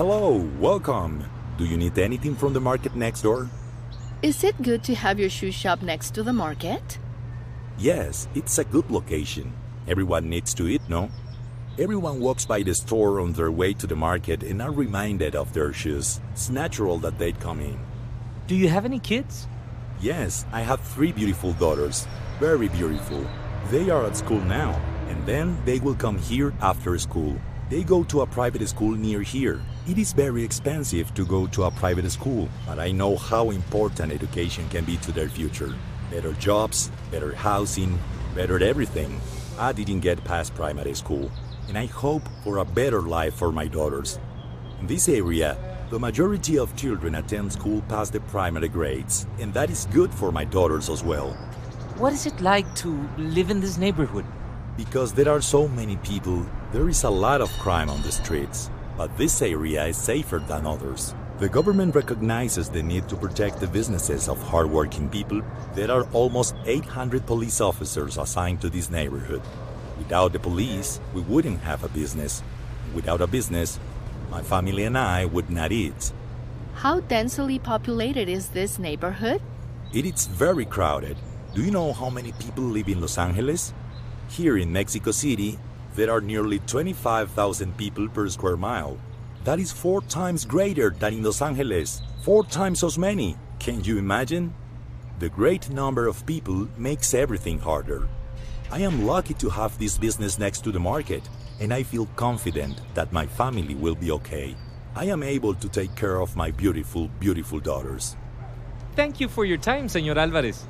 Hello, welcome. Do you need anything from the market next door? Is it good to have your shoe shop next to the market? Yes, it's a good location. Everyone needs to eat, no? Everyone walks by the store on their way to the market and are reminded of their shoes. It's natural that they'd come in. Do you have any kids? Yes, I have three beautiful daughters. Very beautiful. They are at school now, and then they will come here after school. They go to a private school near here. It is very expensive to go to a private school, but I know how important education can be to their future. Better jobs, better housing, better everything. I didn't get past primary school, and I hope for a better life for my daughters. In this area, the majority of children attend school past the primary grades, and that is good for my daughters as well. What is it like to live in this neighborhood? Because there are so many people, there is a lot of crime on the streets, but this area is safer than others. The government recognizes the need to protect the businesses of hardworking people. There are almost 800 police officers assigned to this neighborhood. Without the police, we wouldn't have a business. Without a business, my family and I would not eat. How densely populated is this neighborhood? It is very crowded. Do you know how many people live in Los Angeles? Here in Mexico City, there are nearly 25,000 people per square mile. That is four times greater than in Los Angeles. Four times as many. Can you imagine? The great number of people makes everything harder. I am lucky to have this business next to the market, and I feel confident that my family will be okay. I am able to take care of my beautiful, beautiful daughters. Thank you for your time, Señor Álvarez.